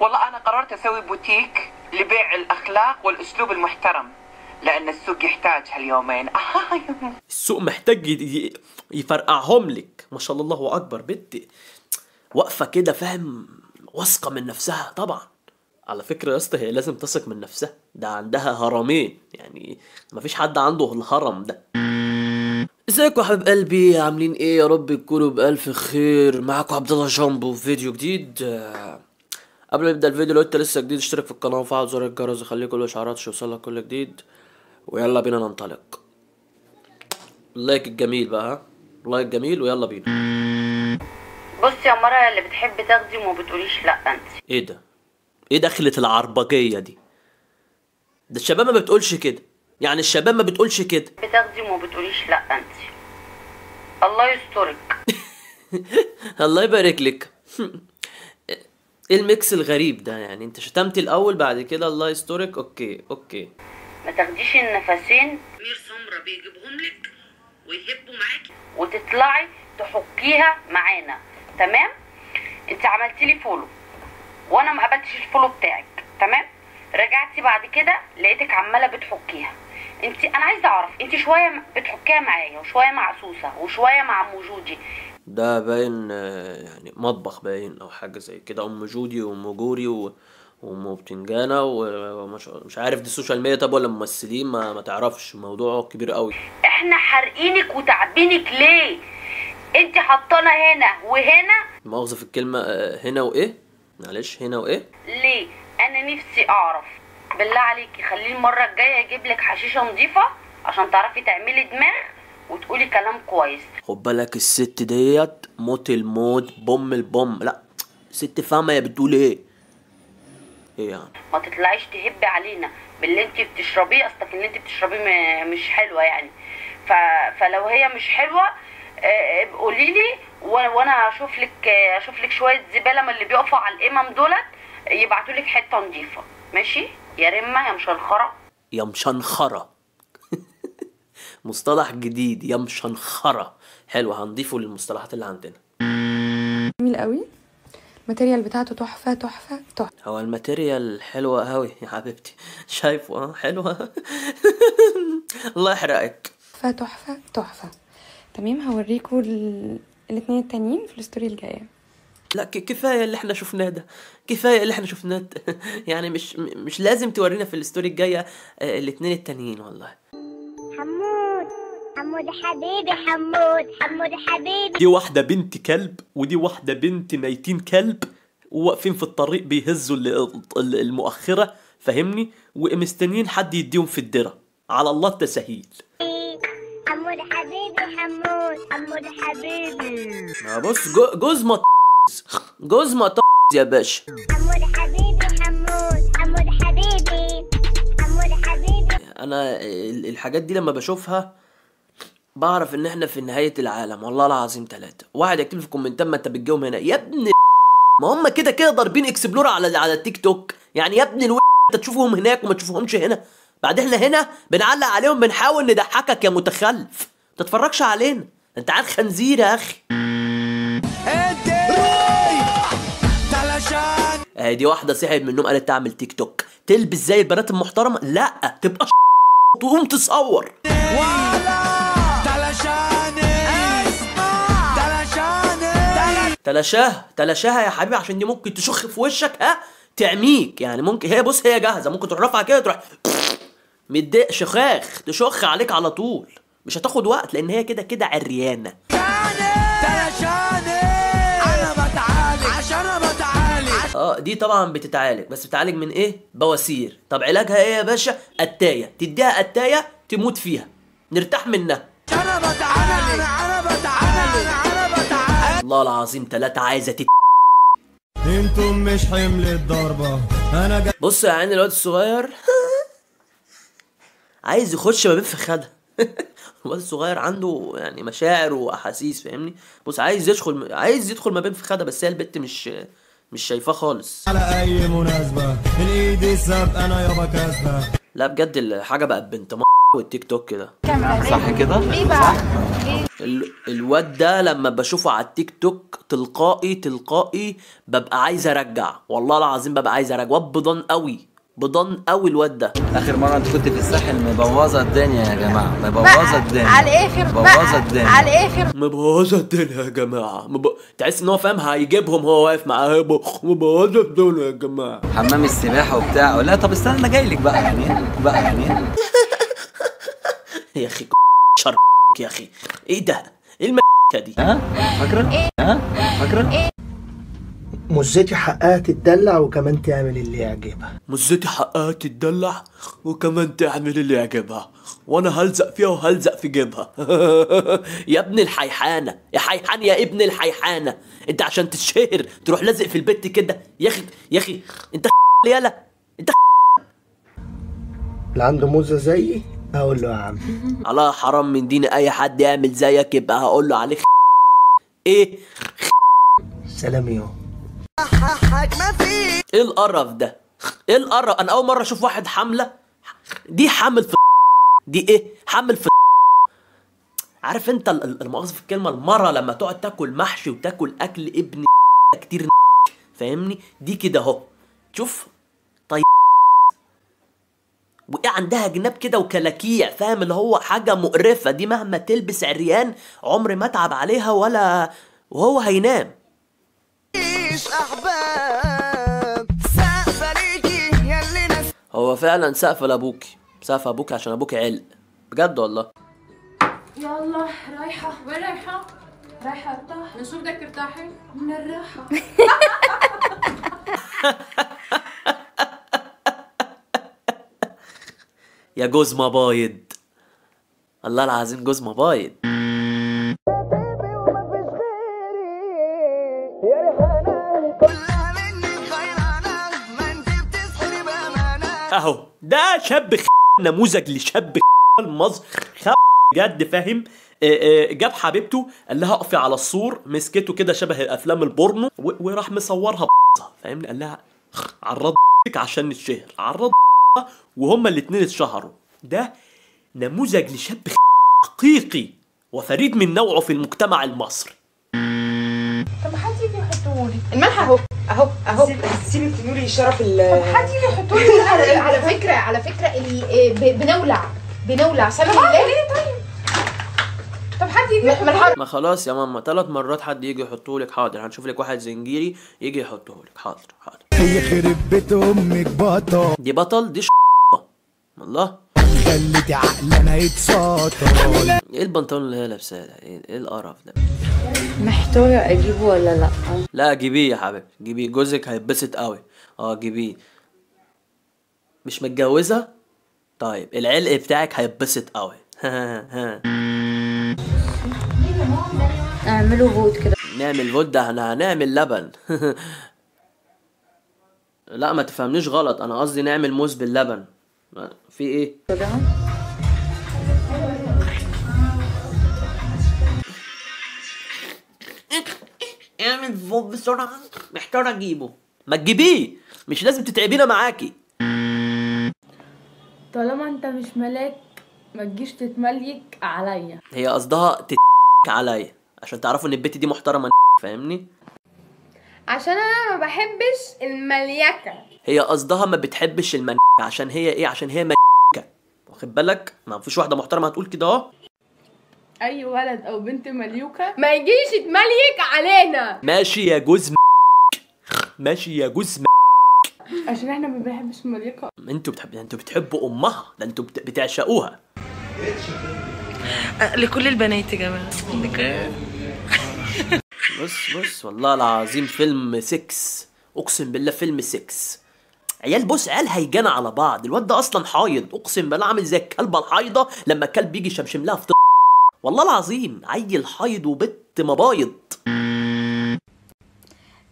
والله أنا قررت أسوي بوتيك لبيع الأخلاق والأسلوب المحترم لأن السوق يحتاج هاليومين. السوق محتاج يفرقعهم لك. ما شاء الله الله أكبر بنتي. واقفه كده فاهم؟ واثقة من نفسها طبعا. على فكرة يا اسطى هي لازم تثق من نفسها. ده عندها هرمين. يعني ما فيش حد عنده الهرم ده. ازيكم يا حبيب قلبي؟ عاملين إيه؟ يا رب تكونوا بألف خير. معاكم عبد الله جامبو في فيديو جديد. قبل ما نبدا الفيديو لو أنت لسه جديد اشترك في القناة وفعل زر الجرس يخليك كل الاشعارات عشان يوصلك كل جديد. ويلا بينا ننطلق. ال like الجميل بقى ها؟ like جميل ويلا بينا. بصي يا مرة اللي بتحب تاخدي وما بتقوليش لأ أنت. إيه ده؟ إيه دخلة العربجية دي؟ ده الشباب ما بتقولش كده. يعني الشباب ما بتقولش كده. بتاخدي وما بتقوليش لأ أنت. الله يسترك. الله يبارك لك. إيه ال mix الغريب ده يعني؟ أنت شتمتي الأول بعد كده الله يسترك. okay okay. ما تاخديش النفسين. مير سمرة بيجيبهم لك ويهبوا معاكي. وتطلعي تحكيها معانا. تمام؟ أنت عملتي لي follow وأنا ما قبلتش ال follow بتاعك. تمام؟ رجعتي بعد كده لقيتك عمالة بتحكيها. أنت أنا عايزة أعرف أنت شوية بتحكيها معايا وشوية مع سوسة وشوية مع ام جوجي ده باين آه، يعني مطبخ باين أو حاجة زي كده. أم جودي وأم جوري و... وأم بتنجانة ومش مش عارف دي ال social media طب ولا ممثلين؟ ما, ما تعرفش. موضوع كبير قوي. إحنا حارقينك وتعبينك ليه؟ أنت حطانا هنا وهنا. مؤاخذة في الكلمة آه، هنا وإيه؟ معلش هنا وإيه؟ ليه؟ أنا نفسي أعرف. بالله عليكي خليه المرة الجاية أجيب لك حشيشة نظيفة عشان تعرفي تعملي دماغ. وتقولي كلام كويس. خد بالك الست ديت موت الموت بوم البوم. لا ست فاهمة هي بتقول إيه. إيه يعني؟ ما تطلعيش تهبي علينا باللي انت بتشربيه اصلك اللي انت بتشربيه مش حلوة يعني. ف... فلو هي مش حلوة قولي لي وأنا أشوف لك آه، أشوف لك شوية زبالة من اللي بيقفوا على الامم دولت يبعتوا لك حتة نظيفة. ماشي؟ يا رمة يا مشنخرة. يا مشنخرة. مصطلح جديد يا مشنخرة. حلو هنضيفه للمصطلحات اللي عندنا. جميل قوي. ال material بتاعته تحفة تحفة تحفة. هو ال material حلوة قوي يا حبيبتي. شايفه؟ آه حلوة. الله يحرقك. تحفة تحفة تمام هوريكم ال... الاتنين التانيين في ال story الجاية. لا كفاية اللي إحنا شفناه ده. كفاية اللي إحنا شفناه. يعني مش مش لازم تورينا في الستوري الجاية آه، الاتنين التانيين والله. حمود حبيبي حمود حمود حبيبي. دي واحدة بنت كلب ودي واحدة بنت ميتين كلب وواقفين في الطريق بيهزوا ال- ال- المؤخرة فاهمني؟ ومستنيين حد يديهم في الدرة. على الله التسهيل. حمود حبيبي حمود حمود حبيبي. ما بص جو- جوز ما جوز ما يا باشا. حمود حبيبي حمود حمود حبيبي. حمود حبيبي. أنا ال- الحاجات دي لما بشوفها بعرف إن إحنا في نهاية العالم والله العظيم ثلاثة واحد يكتب في الكومنتات ما أنت بتجيهم هنا يا ابن ما هم كده كده ضاربين explore على على التيك توك. يعني يا ابن ألو أنت تشوفهم هناك وما تشوفهمش هنا. بعد إحنا هنا بنعلق عليهم بنحاول نضحكك يا متخلف. ما تتفرجش علينا. أنت عاد خنزير يا أخي. دي واحدة صحيت من النوم قالت تعمل تيك توك. تلبس زي البنات المحترمة؟ لأ تبقى تقوم تصور. تلاشاها تلاشاها يا حبيبي عشان دي ممكن تشخ في وشك ها؟ تعميك. يعني ممكن هي بص هي جاهزة. ممكن تروح رافعه كده تروح متضايق شخاخ تشخ عليك على طول. مش هتاخد وقت لأن هي كده كده عريانة. آه دي طبعا بتتعالج. بس بتتعالج من إيه؟ بواسير. طب علاجها إيه يا باشا؟ التايه تديها التايه تموت فيها. نرتاح منها. الله العظيم ثلاثة عايزة تت... أنتم مش حمل الضربة. أنا جاي بص يا عين الواد الصغير عايز يخش ما بين في خدها. الواد الصغير عنده يعني مشاعر وأحاسيس فاهمني؟ بص عايز يدخل عايز يدخل ما بين في خدها بس هي البت مش مش شايفاه خالص. على أي مناسبة؟ من ايدي السبق أنا يابا كاسبة. لا بجد الحاجة بقت بنت. والتيك توك كده؟ صح. كده ال- الواد ده لما بشوفه على التيك توك تلقائي تلقائي ببقى عايز أرجع. والله العظيم ببقى عايز أرجع. واد بضان قوي بضان قوي الواد ده. آخر مرة أنت كنت في الساحل مبوظة الدنيا يا جماعة. مبوظة الدنيا. على الآخر مبوظة بقى الدنيا. على الآخر. مبوظة الدنيا يا جماعة. مب... تحس إن هو فاهم هيجيبهم هو واقف معاهم مبوظة الدنيا يا جماعة. حمام السباحة وبتاع. لا طب استنى أنا جاي لك بقى. يعني بقى يعني يا أخي شر يا أخي. إيه ده؟ إيه الم دي؟ ها؟ فاكرة؟ ها؟ فاكرة؟ مزتي حقها تتدلع وكمان تعمل اللي يعجبها. مزتي حقها تتدلع وكمان تعمل اللي يعجبها. وأنا هلزق فيها وهلزق في جيبها. يا ابن الحيحانة يا حيحان يا ابن الحيحانة. أنت عشان تتشهر تروح لازق في البت كده. يا أخي يا أخي أنت يالا أنت اللي عنده موزة زيي؟ أقول له يا عم. على حرام من دين أي حد يعمل زيك يبقى هقول له عليك إيه؟ سلام يوم إيه القرف ده؟ إيه القرف؟ أنا أول مرة أشوف واحد حامله دي حامل في دي إيه؟ حامل في عارف أنت ال- ال- المؤاخذة في الكلمة؟ المرة لما تقعد تاكل محشي وتاكل أكل ابن كتير فاهمني؟ دي كده أهو. شوف. طيب. وايه عندها جناب كده وكلاكيع فاهم؟ اللي هو حاجة مقرفة. دي مهما تلبس عريان عمري ما أتعب عليها ولا وهو هينام. هو فعلا سقف لأبوكي. سقف أبوكي عشان أبوكي علق. بجد والله. يلا رايحة. وين رايحة؟ رايحة ارتاح من شو بدك ترتاحي؟ من الراحة. يا جوز مبايض الله العظيم جوز مبايض أهو ده شاب خ... نموذج لشاب خ... المصر خ... بجد فاهم؟ آه، آه، جاب حبيبته قال لها اقفي على السور مسكته كده شبه افلام البورنو. وراح مصورها فاهمني قال لها عرض عشان نتشهر عرض وهما الاتنين اتشهروا. ده نموذج لشاب حقيقي وفريد من نوعه في المجتمع المصري. طب حد يجي يحطهولي؟ الملح أهو أهو أهو. سيبك تقولي شرف ال طب حد يجي يحطهولي؟ على, على فكرة على فكرة ب- بنولع. بنولع. سامع طب الله ليه طيب؟ طب حد يجي الحر ما خلاص يا ماما ثلاث مرات حد يجي يحطه لك حاضر هنشوف لك واحد زنجيري يجي يحطه لك حاضر حاضر. يخرب بيت أمك بطل دي بطل دي ش... والله. خليتي عقلنا يتساطر. إيه البنطلون اللي هي لابساه ده؟ إيه إيه القرف ده؟ محتارة أجيبه ولا لأ؟ لا جيبيه يا حبيبي جيبيه. جوزك هيتبسط قوي. آه جيبيه. مش متجوزة؟ طيب العلق بتاعك هيتبسط قوي. اعملوا فوت كده. نعمل فوت ده إحنا هنعمل لبن. لا ما تفهمنيش غلط أنا قصدي نعمل موز باللبن. في إيه؟ اعمل فوت بسرعة. محتار اجيبه. ما تجيبيه مش لازم تتعبينا معاكي. طالما انت مش ملاك ما تجيش تتمليك عليا. هي قصدها تت عليا عشان تعرفوا إن البت دي محترمة فاهمني؟ عشان أنا ما بحبش المليكة. هي قصدها ما بتحبش المن عشان هي إيه؟ عشان هي من واخد بالك؟ ما فيش واحدة محترمة هتقول كده أهو. أي ولد أو بنت مليوكة ما يجيش يتمليك علينا. ماشي يا جوز م... ماشي يا جوز م... عشان إحنا ما بنحبش المليكة. أنتوا بتحب أنتوا بتحبوا أمها ده أنتوا بت... بتعشقوها. لكل البنات يا جماعة. بص بص والله العظيم فيلم 6 أقسم بالله فيلم 6 عيال بص عيال هيجنى على بعض. الواد ده أصلا حايض. أقسم بالله عامل زي الكلبة الحايضة لما الكلب يجي يشمشم لها في والله العظيم عيل حايض وبت مبايض.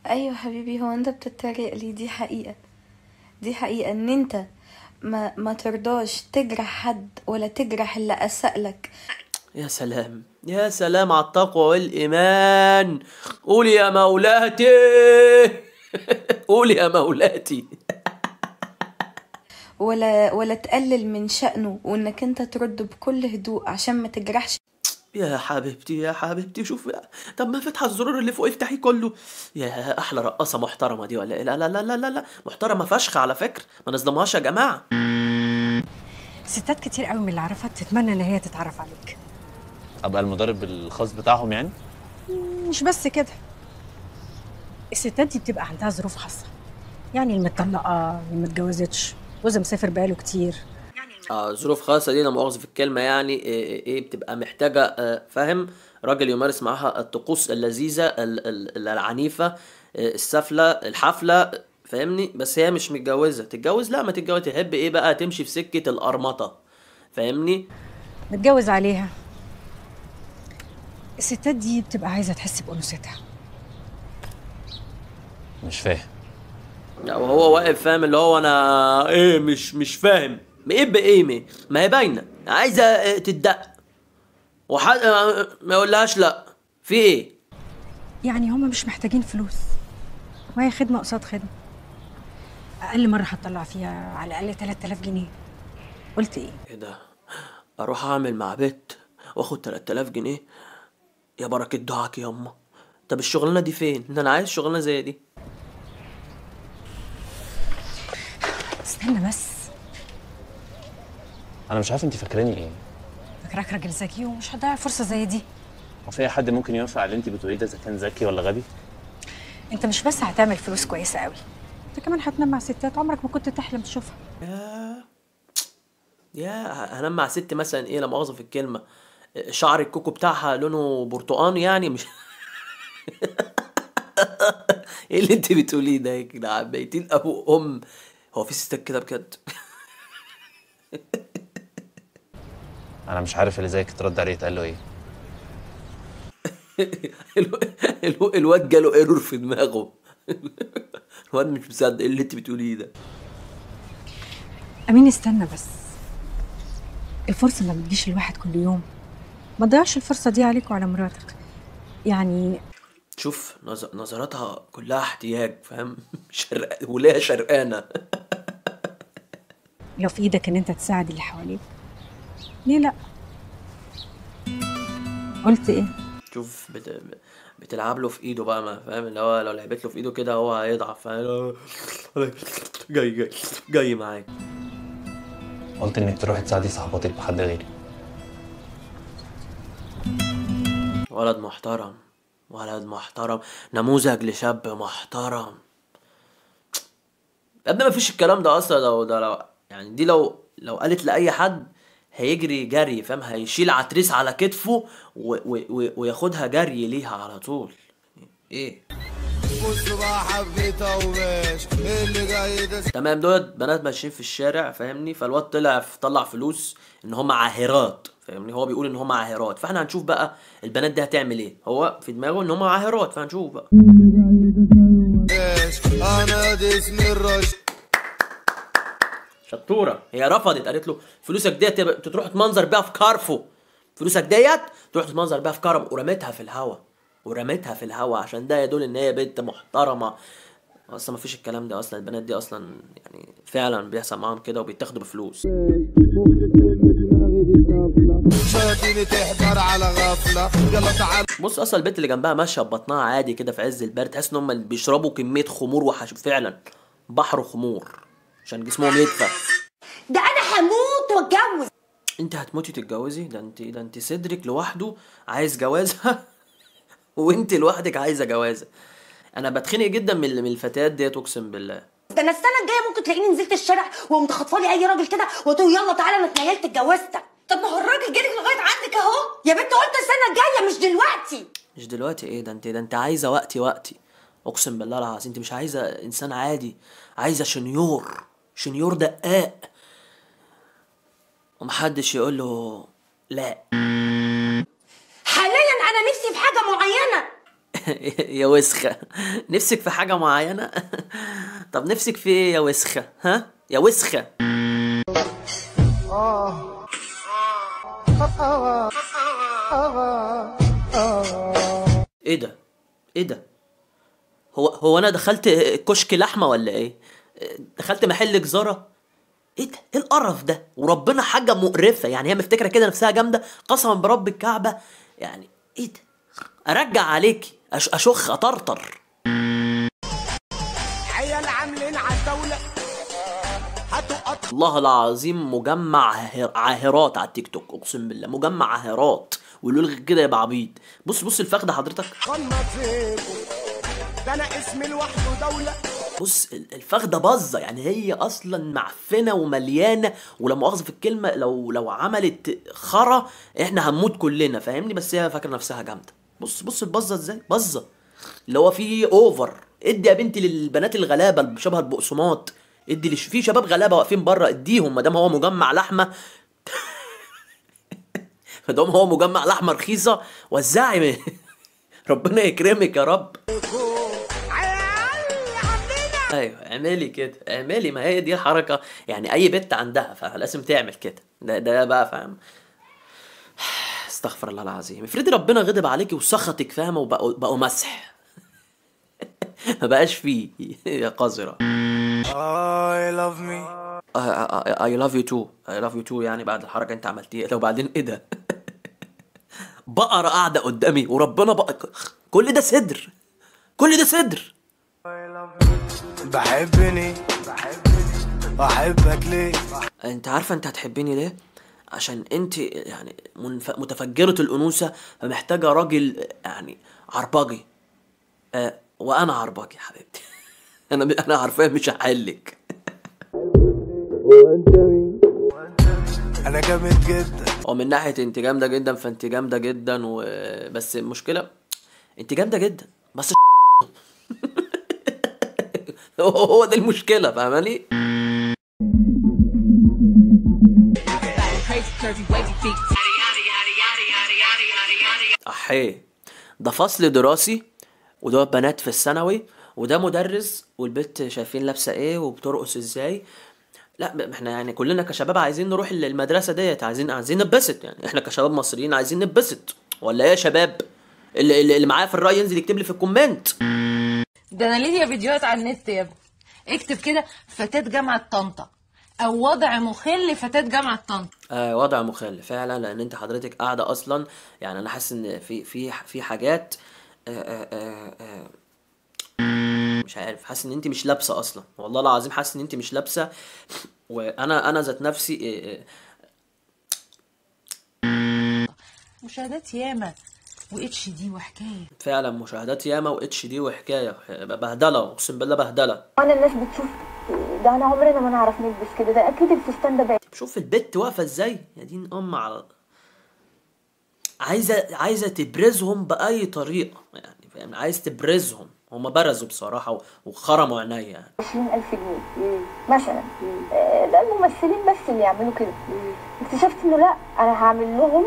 أيوه حبيبي هو أنت بتتريق لي؟ دي حقيقة. دي حقيقة إن أنت ما ما ترضاش تجرح حد ولا تجرح اللي اساء لك يا سلام يا سلام على التقوى والإيمان. قولي يا مولاتي. قولي يا مولاتي. ولا ولا تقلل من شأنه وإنك أنت ترد بكل هدوء عشان ما تجرحش يا حبيبتي يا حبيبتي شوف طب ما فتح الزرار اللي فوق افتحيه كله. يا أحلى رقاصة محترمة دي ولا إيه؟ لا لا لا لا لا, لا. محترمة فشخ على فكرة. ما نظلمهاش يا جماعة. ستات كتير قوي من اللي اعرفها تتمنى إن هي تتعرف عليك. أبقى المدرب الخاص بتاعهم يعني؟ مش بس كده. الستات دي بتبقى عندها ظروف خاصة. يعني المطلقه اللي ما اتجوزتش جوزها مسافر بقاله كتير. آه ظروف خاصة دي لا مؤاخذة في الكلمة يعني إيه, إيه, إيه بتبقى محتاجة آه فاهم راجل يمارس معاها الطقوس اللذيذة ال- ال- العنيفة آه السفلة الحفلة فاهمني؟ بس هي مش متجوزة. تتجوز؟ لا ما تتجوز. تحب إيه بقى؟ تمشي في سكة القرمطه فاهمني؟ متجوز عليها. الستات دي بتبقى عايزة تحس بأنوثتها. مش فاهم. لا وهو واقف فاهم اللي هو أنا إيه مش مش فاهم. إيه بايه ما هي باينة. عايزة آه، تدق. وحد آه، ما يقولهاش لا. في إيه؟ يعني هم مش محتاجين فلوس. وهي خدمة قصاد خدمة. أقل مرة هتطلع فيها على الأقل 3000 جنيه. قلت إيه؟ إيه ده؟ أروح أعمل مع بيت وآخد 3000 جنيه؟ يا بركة دعاك ياما طب الشغلانة دي فين؟ ده أنا عايز شغلانة زي دي. استنى بس. أنا مش عارف انت فاكراني إيه. فاكراك راجل ذكي ومش هتضيع فرصة زي دي. هو في حد ممكن يوافق على اللي انت بتقوليه ده إذا كان ذكي ولا غبي؟ أنت مش بس هتعمل فلوس كويسة قوي أنت كمان هتنام مع ستات عمرك ما كنت تحلم تشوفها. يا يا هنام مع ست مثلا إيه لا مؤاخذة في الكلمة شعر الكوكو بتاعها لونه برتقاني يعني مش إيه اللي أنت بتقوليه ده يا جدعان؟ بيتين أبو أم. هو في ستات كده بجد؟ أنا مش عارف اللي زيك ترد عليه يتقال له إيه. الو- الو- الواد جاله ايرور في دماغه. الواد مش مصدق إيه اللي انت بتقوليه ده. أمين استنى بس. الفرصة ما بتجيش الواحد كل يوم. ما تضيعش الفرصة دي عليك وعلى مراتك. يعني شوف نظ- نظراتها كلها احتياج فاهم؟ شرق وليها شرقانة. لو في إيدك إن أنت تساعد اللي حواليك. ليه لا؟ قلت إيه؟ شوف بت... بتلعب له في إيده بقى ما فاهم؟ اللي هو لو لعبت له في إيده كده هو هيضعف فاهم؟ جاي جاي جاي معاك. قلت إنك تروحي تساعدي صاحباتك بحد غيري. ولد محترم ولد محترم نموذج لشاب محترم. يا ابني مفيش الكلام ده أصلا لو ده لو يعني دي لو لو قالت لأي حد هيجري جري فاهم؟ هيشيل عتريس على كتفه و... و... وياخدها جري ليها على طول. إيه؟ بقى حبيتها اللي جاي تمام دول بنات ماشيين في الشارع فاهمني؟ فالواد طلع طلع فلوس إن هم عاهرات فاهمني؟ هو بيقول إن هم عاهرات. فإحنا هنشوف بقى البنات دي هتعمل إيه. هو في دماغه إن هم عاهرات فهنشوف بقى. أنا دي الرش شطورة. هي رفضت قالت له فلوسك ديت تروح تمنظر بيها في كارفو. فلوسك ديت تروح تمنظر بيها في كرم. ورميتها في الهوا. ورميتها في الهوا. عشان ده يدل إن هي بنت محترمة. أصلا ما فيش الكلام ده أصلا. البنات دي أصلا يعني فعلا بيحصل معاهم كده وبيتاخدوا بفلوس. بص أصلا البنت اللي جنبها ماشية ببطنها عادي كده في عز البرد تحس إن هم بيشربوا كمية خمور وحش. فعلا. بحر خمور. عشان جسمهم يدفى. ده أنا هموت وأتجوز. أنت هتموتي تتجوزي؟ ده انت ده أنت صدرك لوحده عايز جوازها وأنت لوحدك عايزة جوازة. أنا بتخنق جدا من من الفتيات ديت أقسم بالله. ده أنا السنة الجاية ممكن تلاقيني نزلت الشارع وقمت خاطفه لي أي راجل كده له يلا تعالى أنا اتنيلت اتجوزتك طب ما هو الراجل جالك لغاية عندك أهو. يا بنت قلت السنة الجاية مش دلوقتي. مش دلوقتي. إيه ده؟ انت ده أنت عايزة وقتي وقتي. أقسم بالله العظيم أنت مش عايزة إنسان عادي عايزة شنيور. شنيور دقاق ومحدش يقول له لا. حاليا أنا نفسي في حاجة معينة. يا وسخة. نفسك في حاجة معينة؟ طب نفسك في إيه يا وسخة؟ ها؟ يا وسخة. إيه ده؟ إيه ده؟ هو هو أنا دخلت كشك لحمة ولا إيه؟ دخلت محل جزارة. إيه ده؟ إيه القرف ده؟ وربنا حاجة مقرفة. يعني هي مفتكرة كده نفسها جامدة قسما برب الكعبة. يعني إيه ده؟ أرجع عليكي أش أشخ أطرطر. عاملين هاتوا قطر والله العظيم مجمع عاهر- عاهرات على التيك توك أقسم بالله مجمع عاهرات. واللي يلغي كده يبقى عبيط بص بص الفخ ده حضرتك ده أنا اسمي لوحده دولة. بص ال- الفخ ده باظة يعني هي أصلا معفنة ومليانة ولا مؤاخذة في الكلمة لو لو عملت خرا إحنا هنموت كلنا فاهمني؟ بس هي فاكرة نفسها جامدة. بص بص البظه إزاي؟ بظه اللي هو فيه اوفر ادي يا بنتي للبنات الغلابة اللي شبه البقسماط. ادي لش... في شباب غلابة واقفين بره اديهم ما دام هو مجمع لحمة. ما دام هو مجمع لحمة رخيصة وزعي ربنا يكرمك يا رب. أيوه اعملي كده اعملي ما هي دي الحركه يعني أي بنت عندها فلازم تعمل كده. ده ده بقى فاهم؟ استغفر الله العظيم. افرضي ربنا غضب عليكي وسخطك فاهمه وبقوا بقوا مسح. ما بقاش فيه. يا قذرة. I love me. I love you too. I love you too يعني بعد الحركة انت عملتيها. لو بعدين إيه ده؟ بقرة قاعدة قدامي وربنا بقى كل ده صدر. كل ده صدر. بحبني. أحبك ليه؟ أنت عارفة أنت هتحبيني ليه؟ عشان أنت يعني. متفجرة الأنوثة فمحتاجة راجل يعني عربجي. آه وأنا عربجي يا حبيبتي. أنا أنا عارفاه مش هحلك. وانت مين أنا جامد جدا. ومن ناحية أنت جامدة جدا فأنت جامدة جدا و... بس المشكلة أنت جامدة جدا بس هو ده المشكلة فاهماني؟ أحيه ده فصل دراسي وده بنات في الثانوي وده مدرس والبنت شايفين لابسة إيه وبترقص إزاي. لا إحنا يعني كلنا كشباب عايزين نروح المدرسة ديت عايزين عايزين نتبسط يعني. إحنا كشباب مصريين عايزين نتبسط. ولا إيه يا شباب اللي اللي معايا في الرأي ينزل يكتب لي في ال comment. ده أنا ليا فيديوهات على النت يا ابني. اكتب كده فتاة جامعة طنطا. أو وضع مخل فتاة جامعة طنطا. آه وضع مخل. فعلا لأن أنت حضرتك قاعدة أصلا. يعني أنا حاسس إن في في في حاجات آه آه آه آه مش عارف. حاسس إن أنت مش لابسة أصلا. والله العظيم حاسس إن أنت مش لابسة. وأنا أنا ذات نفسي مشاهدات ياما. واتش دي وحكاية. فعلا مشاهدات ياما واتش دي وحكاية. بهدلة اقسم بالله بهدلة. وأنا الناس بتشوف ده انا عمرنا ما نعرف نلبس كده. ده أكيد الفستان ده بعيد. شوف البت واقفة إزاي؟ يا دين أم على عايزه عايزة تبرزهم بأي طريقة. يعني فاهم عايز تبرزهم. هما برزوا بصراحة وخرموا عينيا يعني. 20000 جنيه. مثلا. آه، ده الممثلين بس اللي يعملوا كده. اكتشفت إنه لا أنا هعمل لهم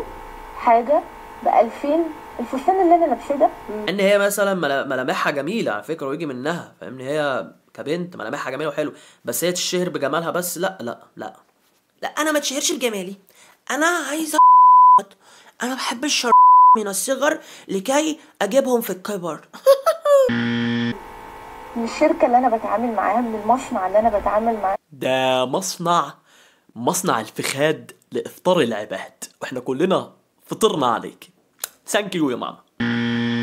حاجة ب 2000 الفستان اللي أنا لابساه ده إن هي مثلا ملا- ملامحها جميلة على فكرة ويجي منها فاهمني؟ هي كبنت ملامحها جميلة وحلو بس هي تشهر بجمالها بس لا لا لا. لا أنا ما تشهرش بجمالي. أنا عايزة أنا بحب الشر من الصغر لكي أجيبهم في الكبر. من الشركة اللي أنا بتعامل معاها من المصنع اللي أنا بتعامل معاه. ده مصنع مصنع الفخاد لإفطار العباد وإحنا كلنا فطرنا عليك. thank يا ماما.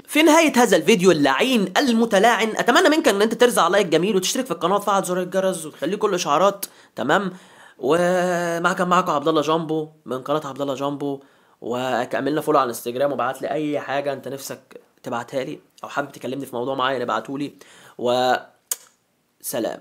في نهاية هذا الفيديو اللعين المتلاعن أتمنى منك إن أنت ترزع like جميل وتشترك في القناة وتفعل زر الجرس وتخليه كل إشعارات تمام؟ ومع كان معاكم عبد الله جامبو من قناة عبد الله جامبو وكملنا follow على الإنستجرام وبعت لي أي حاجة أنت نفسك تبعتها لي أو حابب تكلمني في موضوع معين ابعتولي و سلام.